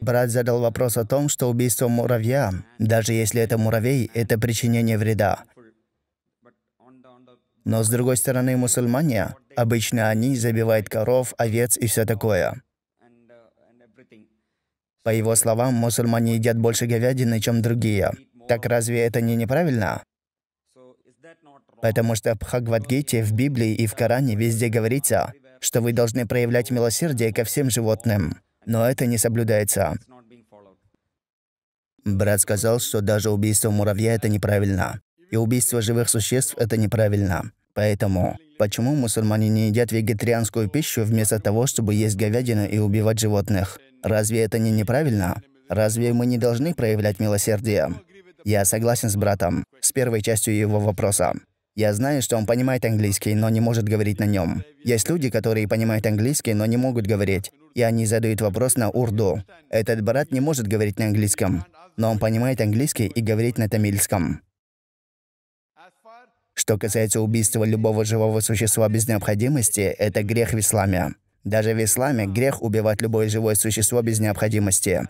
Брат задал вопрос о том, что убийство муравья, даже если это муравей, это причинение вреда. Но с другой стороны, мусульмане, обычно они забивают коров, овец и все такое. По его словам, мусульмане едят больше говядины, чем другие. Так разве это не неправильно? Потому что в Бхагавадгите, в Библии и в Коране везде говорится, что вы должны проявлять милосердие ко всем животным. Но это не соблюдается. Брат сказал, что даже убийство муравья — это неправильно. И убийство живых существ — это неправильно. Поэтому, почему мусульмане не едят вегетарианскую пищу вместо того, чтобы есть говядину и убивать животных? Разве это не неправильно? Разве мы не должны проявлять милосердие? Я согласен с братом, с первой частью его вопроса. Я знаю, что он понимает английский, но не может говорить на нем. Есть люди, которые понимают английский, но не могут говорить. И они задают вопрос на урду. Этот брат не может говорить на английском, но он понимает английский и говорит на тамильском. Что касается убийства любого живого существа без необходимости, это грех в исламе. Даже в исламе грех убивать любое живое существо без необходимости.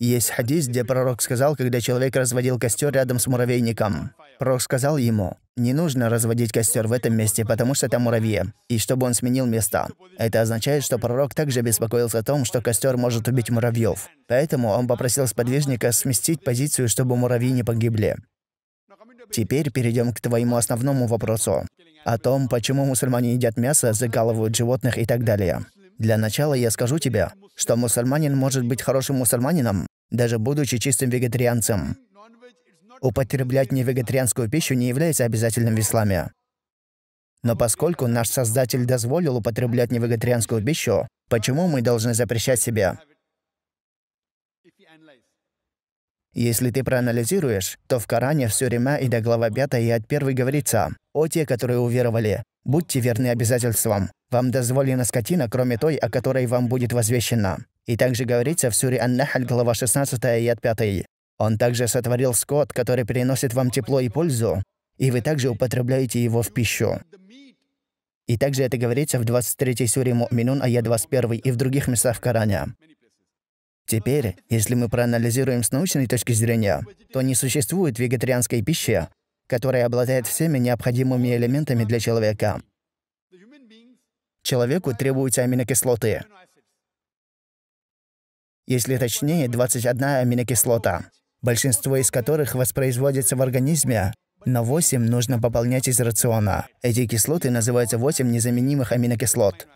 Есть хадис, где пророк сказал, когда человек разводил костер рядом с муравейником. Пророк сказал ему, не нужно разводить костер в этом месте, потому что там муравьи, и чтобы он сменил место. Это означает, что пророк также беспокоился о том, что костер может убить муравьев. Поэтому он попросил сподвижника сместить позицию, чтобы муравьи не погибли. Теперь перейдем к твоему основному вопросу. О том, почему мусульмане едят мясо, закалывают животных и так далее. Для начала я скажу тебе, что мусульманин может быть хорошим мусульманином, даже будучи чистым вегетарианцем. Употреблять невегетарианскую пищу не является обязательным в исламе. Но поскольку наш Создатель дозволил употреблять невегетарианскую пищу, почему мы должны запрещать себе? Если ты проанализируешь, то в Коране в Сюрима и до глава 5 и от 1 говорится «О те, которые уверовали, будьте верны обязательствам. Вам дозволена скотина, кроме той, о которой вам будет возвещена». И также говорится в Суре Ан-Нахаль, глава 16 и от 5 он также сотворил скот, который приносит вам тепло и пользу, и вы также употребляете его в пищу. И также это говорится в 23 суре Му'минун, аят 21 и в других местах в Коране. Теперь, если мы проанализируем с научной точки зрения, то не существует вегетарианской пищи, которая обладает всеми необходимыми элементами для человека. Человеку требуются аминокислоты. Если точнее, 21 аминокислота большинство из которых воспроизводится в организме, но 8 нужно пополнять из рациона. Эти кислоты называются 8 незаменимых аминокислот.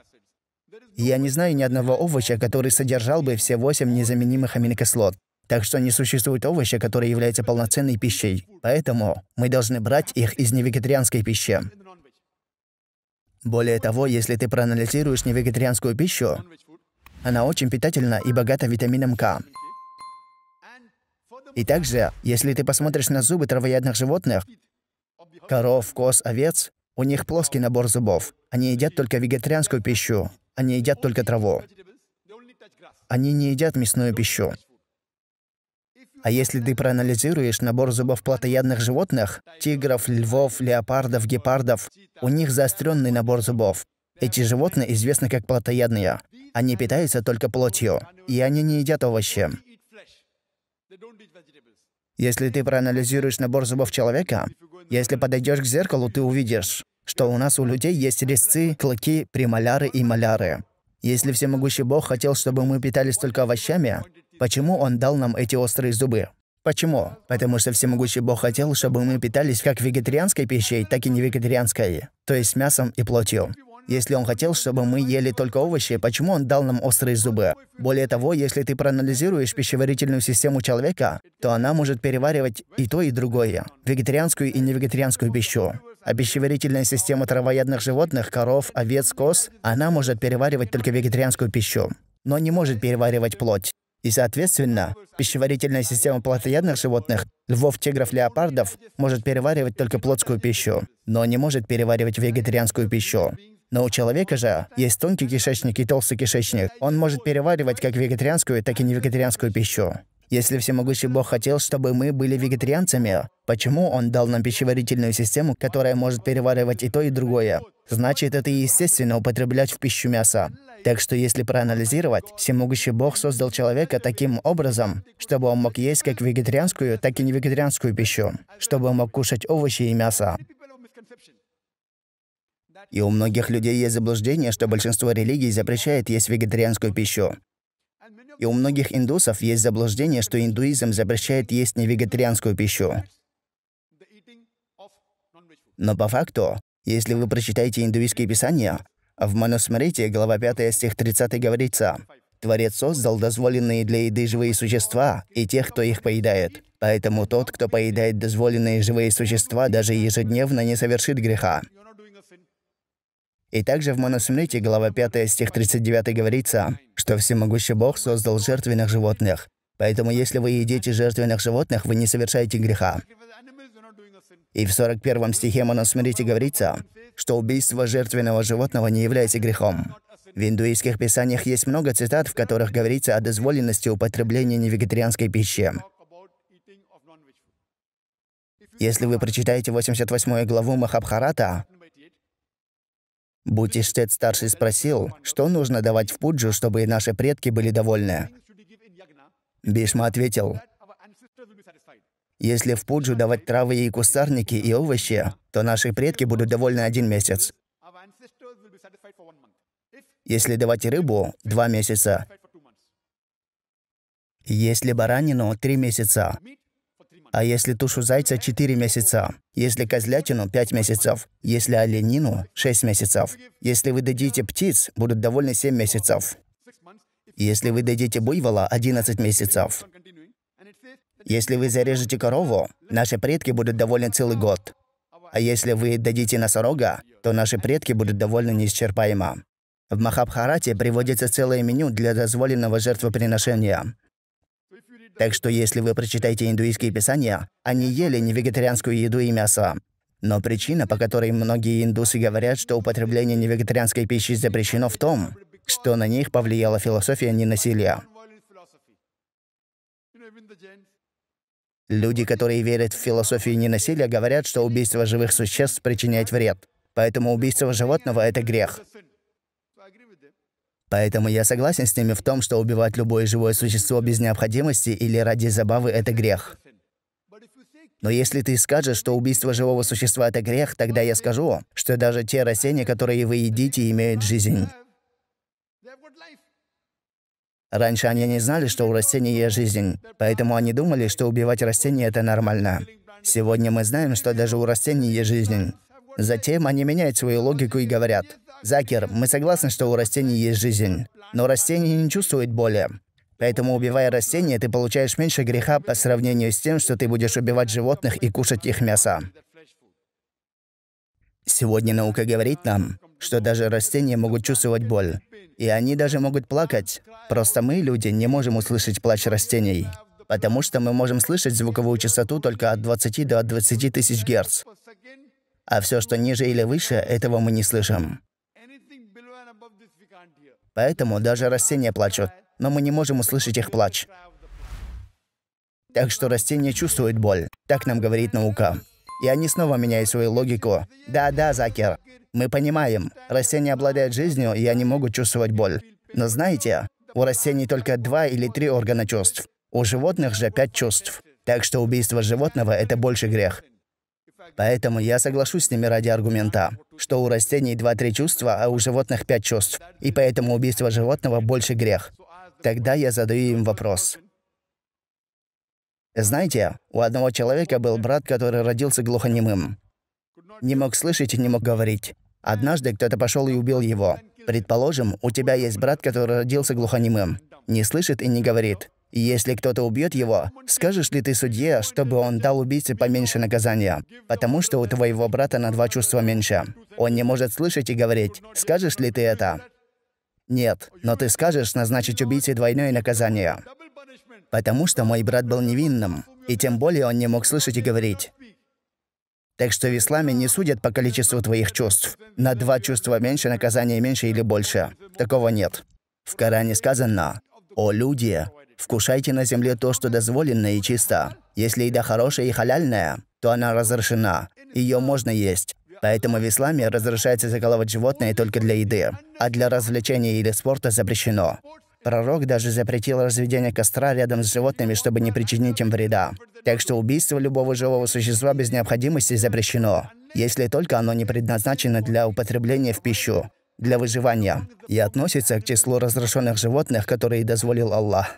Я не знаю ни одного овоща, который содержал бы все 8 незаменимых аминокислот. Так что не существует овоща, который является полноценной пищей. Поэтому мы должны брать их из невегетарианской пищи. Более того, если ты проанализируешь невегетарианскую пищу, она очень питательна и богата витамином К. И также, если ты посмотришь на зубы травоядных животных, коров, коз, овец, у них плоский набор зубов. Они едят только вегетарианскую пищу. Они едят только траву. Они не едят мясную пищу. А если ты проанализируешь набор зубов плотоядных животных, тигров, львов, леопардов, гепардов, у них заостренный набор зубов. Эти животные известны как плотоядные. Они питаются только плотью, и они не едят овощи. Если ты проанализируешь набор зубов человека, если подойдешь к зеркалу, ты увидишь, что у нас у людей есть резцы, клыки, премоляры и маляры. Если всемогущий Бог хотел, чтобы мы питались только овощами, почему Он дал нам эти острые зубы? Почему? Потому что всемогущий Бог хотел, чтобы мы питались как вегетарианской пищей, так и не вегетарианской, то есть мясом и плотью. Если он хотел, чтобы мы ели только овощи, почему он дал нам острые зубы? Более того, если ты проанализируешь пищеварительную систему человека, то она может переваривать и то, и другое. Вегетарианскую и невегетарианскую пищу. А пищеварительная система травоядных животных, коров, овец, коз, она может переваривать только вегетарианскую пищу, но не может переваривать плоть. И, соответственно, пищеварительная система плотоядных животных, львов, тигров, леопардов, может переваривать только плотскую пищу, но не может переваривать вегетарианскую пищу. Но у человека же есть тонкий кишечник и толстый кишечник. Он может переваривать как вегетарианскую, так и невегетарианскую пищу. Если всемогущий Бог хотел, чтобы мы были вегетарианцами, почему Он дал нам пищеварительную систему, которая может переваривать и то, и другое? значит это естественно употреблять в пищу мясо. Так что если проанализировать, всемогущий Бог создал человека таким образом, чтобы он мог есть как вегетарианскую, так и невегетарианскую пищу, чтобы он мог кушать овощи и мясо. И у многих людей есть заблуждение, что большинство религий запрещает есть вегетарианскую пищу. И у многих индусов есть заблуждение, что индуизм запрещает есть невегетарианскую пищу. Но по факту, если вы прочитаете индуистские писания, в Манусмрите, глава 5, стих 30 говорится, «Творец создал дозволенные для еды живые существа и тех, кто их поедает. Поэтому тот, кто поедает дозволенные живые существа, даже ежедневно не совершит греха». И также в Манусмрите, глава 5, стих 39 говорится, что всемогущий Бог создал жертвенных животных. Поэтому если вы едите жертвенных животных, вы не совершаете греха. И в 41 стихе Манусмрите говорится, что убийство жертвенного животного не является грехом. В индуистских писаниях есть много цитат, в которых говорится о дозволенности употребления невегетарианской пищи. Если вы прочитаете 88 главу Махабхарата, Бутиштет старший спросил, что нужно давать в пуджу, чтобы наши предки были довольны. Бишма ответил, если в пуджу давать травы и кустарники и овощи, то наши предки будут довольны один месяц. Если давать рыбу – два месяца. Если баранину – три месяца. А если тушу зайца – четыре месяца. Если козлятину – пять месяцев. Если оленину – шесть месяцев. Если вы дадите птиц, будут довольны семь месяцев. Если вы дадите буйвола – одиннадцать месяцев. Если вы зарежете корову, наши предки будут довольны целый год. А если вы дадите носорога, то наши предки будут довольны неисчерпаемо. В Махабхарате приводится целое меню для дозволенного жертвоприношения. Так что если вы прочитаете индуистские писания, они ели не вегетарианскую еду и мясо. Но причина, по которой многие индусы говорят, что употребление невегетарианской пищи запрещено в том, что на них повлияла философия ненасилия. Люди, которые верят в философию ненасилия, говорят, что убийство живых существ причиняет вред. Поэтому убийство животного — это грех. Поэтому я согласен с ними в том, что убивать любое живое существо без необходимости или ради забавы — это грех. Но если ты скажешь, что убийство живого существа — это грех, тогда я скажу, что даже те растения, которые вы едите, имеют жизнь. Раньше они не знали, что у растений есть жизнь, поэтому они думали, что убивать растения — это нормально. Сегодня мы знаем, что даже у растений есть жизнь. Затем они меняют свою логику и говорят, «Закер, мы согласны, что у растений есть жизнь, но растения не чувствуют боли. Поэтому, убивая растения, ты получаешь меньше греха по сравнению с тем, что ты будешь убивать животных и кушать их мясо». Сегодня наука говорит нам, что даже растения могут чувствовать боль. И они даже могут плакать. Просто мы, люди, не можем услышать плач растений. Потому что мы можем слышать звуковую частоту только от 20 до 20 тысяч герц. А все, что ниже или выше, этого мы не слышим. Поэтому даже растения плачут, но мы не можем услышать их плач. Так что растения чувствуют боль. Так нам говорит наука. И они снова меняют свою логику. Да-да, Закер, мы понимаем, растения обладают жизнью, и они могут чувствовать боль. Но знаете, у растений только два или три органа чувств. У животных же пять чувств. Так что убийство животного — это больше грех. Поэтому я соглашусь с ними ради аргумента, что у растений два-три чувства, а у животных пять чувств. И поэтому убийство животного больше грех. Тогда я задаю им вопрос. Знаете, у одного человека был брат, который родился глухонемым. Не мог слышать и не мог говорить. Однажды кто-то пошел и убил его. Предположим, у тебя есть брат, который родился глухонемым. Не слышит и не говорит. Если кто-то убьет его, скажешь ли ты судье, чтобы он дал убийце поменьше наказания? Потому что у твоего брата на два чувства меньше. Он не может слышать и говорить. Скажешь ли ты это? Нет, но ты скажешь назначить убийце двойное наказание. Потому что мой брат был невинным, и тем более он не мог слышать и говорить. Так что в исламе не судят по количеству твоих чувств. На два чувства меньше, наказание меньше или больше. Такого нет. В Коране сказано, «О люди, вкушайте на земле то, что дозволено и чисто. Если еда хорошая и халяльная, то она разрешена. Ее можно есть. Поэтому в исламе разрешается закалывать животное только для еды, а для развлечения или спорта запрещено. Пророк даже запретил разведение костра рядом с животными, чтобы не причинить им вреда. Так что убийство любого живого существа без необходимости запрещено, если только оно не предназначено для употребления в пищу, для выживания, и относится к числу разрешенных животных, которые дозволил Аллах.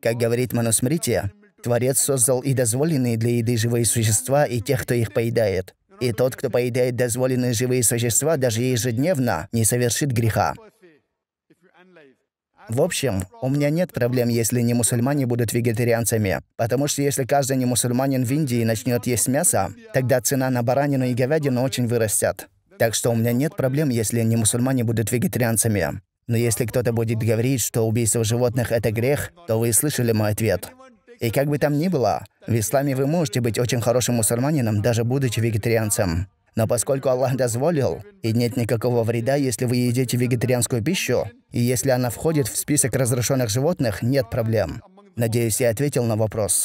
Как говорит Манусмрити, Творец создал и дозволенные для еды живые существа, и тех, кто их поедает. И тот, кто поедает дозволенные живые существа даже ежедневно, не совершит греха. В общем, у меня нет проблем, если не мусульмане будут вегетарианцами. Потому что если каждый не мусульманин в Индии начнет есть мясо, тогда цена на баранину и говядину очень вырастет. Так что у меня нет проблем, если не мусульмане будут вегетарианцами. Но если кто-то будет говорить, что убийство животных — это грех, то вы слышали мой ответ. И как бы там ни было, в исламе вы можете быть очень хорошим мусульманином, даже будучи вегетарианцем. Но поскольку Аллах дозволил, и нет никакого вреда, если вы едите вегетарианскую пищу, и если она входит в список разрешенных животных, нет проблем. Надеюсь, я ответил на вопрос.